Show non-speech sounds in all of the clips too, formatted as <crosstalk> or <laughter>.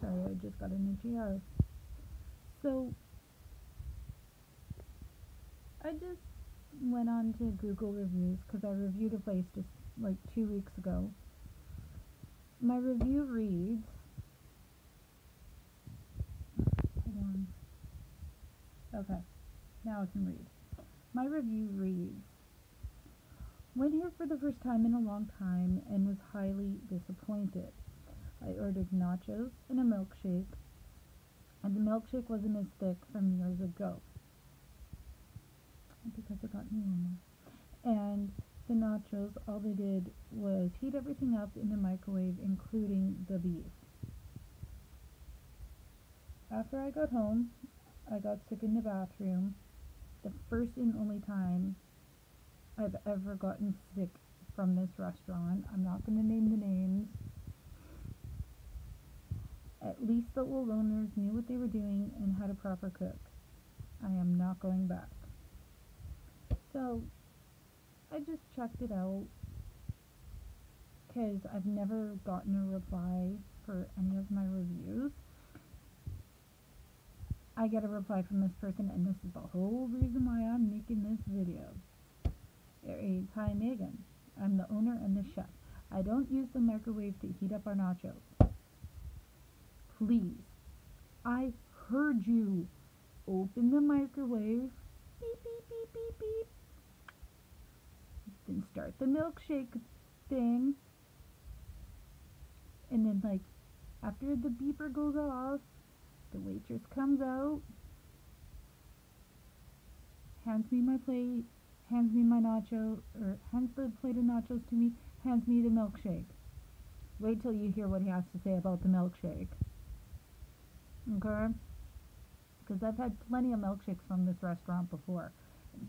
Sorry, I just got an eye. So, I just went on to Google reviews because I reviewed a place just like two weeks ago. My review reads, hold on. Okay, now I can read. My review reads, Went here for the first time in a long time and was highly disappointed. I ordered nachos and a milkshake, and the milkshake wasn't as thick from years ago because it got warmer. And the nachos, all they did was heat everything up in the microwave, including the beef. After I got home, I got sick in the bathroom. The first and only time I've ever gotten sick from this restaurant. I'm not going to name the names. The owners knew what they were doing and had a proper cook. I am not going back. So, I just checked it out because I've never gotten a reply for any of my reviews. I get a reply from this person and this is the whole reason why I'm making this video. It Hi Maegan. I'm the owner and the chef. I don't use the microwave to heat up our nachos. Please. I heard you. Open the microwave. Beep, beep, beep, beep, beep. Then start the milkshake thing. And then, like, after the beeper goes off, the waitress comes out, hands me my plate, hands me my nacho, or hands the plate of nachos to me, hands me the milkshake. Wait till you hear what he has to say about the milkshake. Okay? Because I've had plenty of milkshakes from this restaurant before.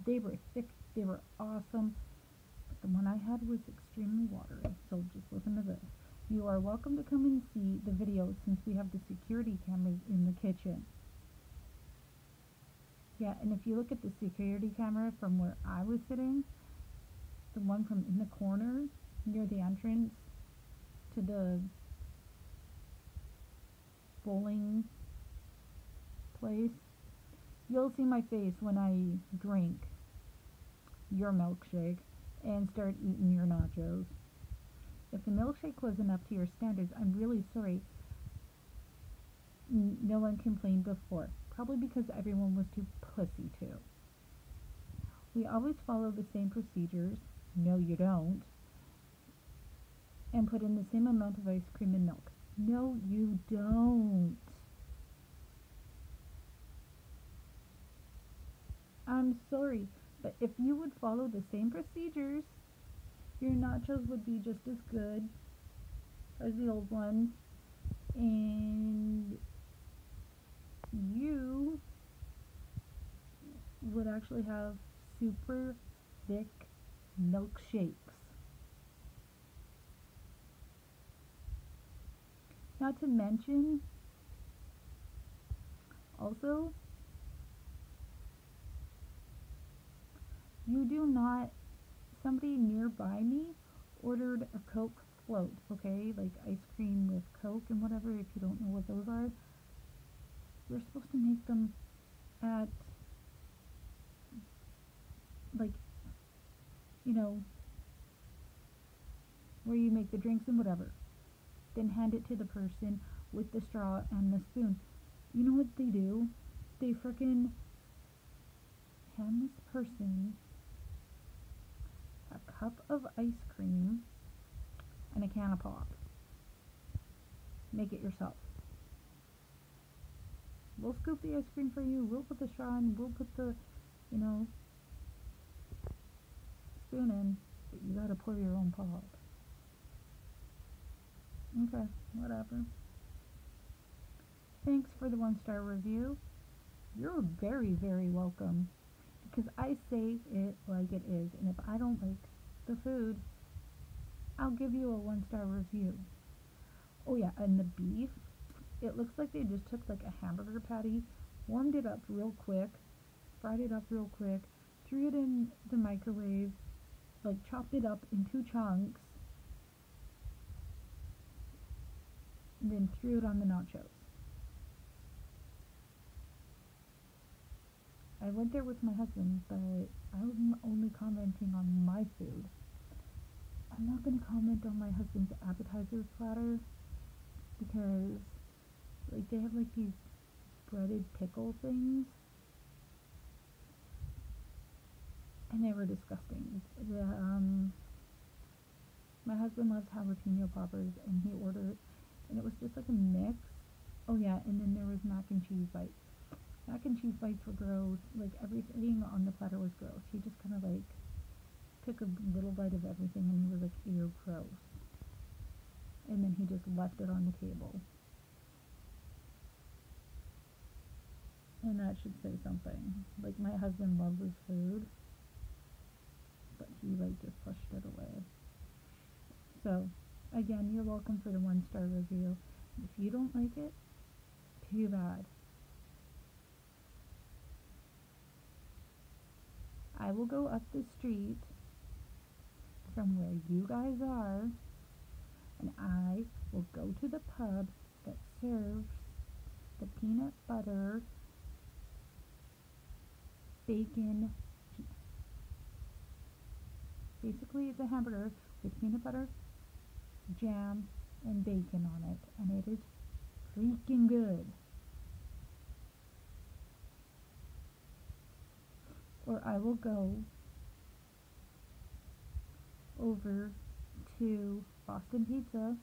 They were thick, they were awesome, but the one I had was extremely watery, so just listen to this. You are welcome to come and see the video since we have the security cameras in the kitchen. Yeah, and if you look at the security camera from where I was sitting, the one from in the corner near the entrance to the bowling place, you'll see my face when I drink your milkshake and start eating your nachos. If the milkshake wasn't up to your standards, I'm really sorry. No one complained before. Probably because everyone was too pussy to. We always follow the same procedures. No, you don't. And put in the same amount of ice cream and milk. No, you don't. I'm sorry, but if you would follow the same procedures, your nachos would be just as good as the old ones. And you would actually have super thick milkshakes. Not to mention, also, you do not, somebody nearby me ordered a Coke float, okay? Like ice cream with Coke and whatever, if you don't know what those are. We're supposed to make them at like you know where you make the drinks and whatever. Then hand it to the person with the straw and the spoon. You know what they do? They frickin' hand this person cup of ice cream and a can of pop. Make it yourself. We'll scoop the ice cream for you. We'll put the straw in. We'll put the, you know, spoon in. But you gotta pour your own pop. Okay, whatever. Thanks for the one star review. You're very, very welcome. Because I say it like it is. And if I don't like the food, I'll give you a one star review. Oh yeah, and the beef, it looks like they just took like a hamburger patty, warmed it up real quick, fried it up real quick, threw it in the microwave, like chopped it up in two chunks, and then threw it on the nachos. I went there with my husband, but I'm only commenting on my food. I'm not going to comment on my husband's appetizer platter because like they have like these breaded pickle things and they were disgusting. The um my husband loves jalapeno poppers and he ordered and it was just like a mix. Oh yeah, and then there was mac and cheese bites. Mac and cheese bites were gross. Like everything on the platter was gross. He just kind of like took a little bite of everything and he was like, ew, gross. And then he just left it on the table. And that should say something. Like my husband loves his food, but he like just pushed it away. So, again, you're welcome for the one star review. If you don't like it, too bad. I will go up the street from where you guys are. And I will go to the pub that serves the peanut butter bacon basically it's a hamburger with peanut butter jam and bacon on it. And it is freaking good. Or I will go over to Boston Pizza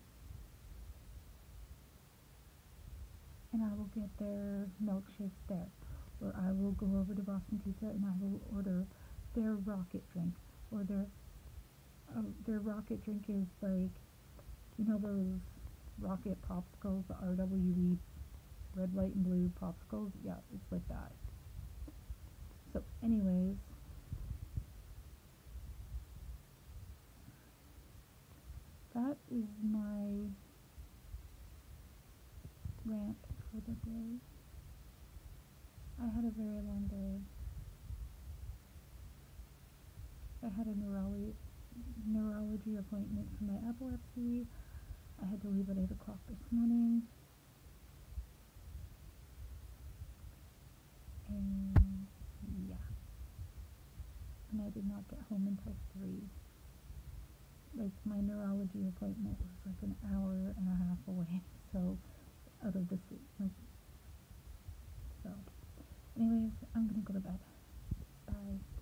and I will get their milkshakes there. Or I will go over to Boston Pizza and I will order their rocket drink. Or their uh, their rocket drink is like you know those rocket popsicles, the RWE red, white, and blue popsicles? Yeah, it's like that. So anyways, that is my rant for the day. I had a very long day. I had a neurology neurology appointment for my epilepsy. I had to leave at 8 o'clock this morning. And yeah. And I did not get home until 3 like my neurology appointment was like an hour and a half away <laughs> so out of the city like so. Anyways i'm gonna go to bed. Bye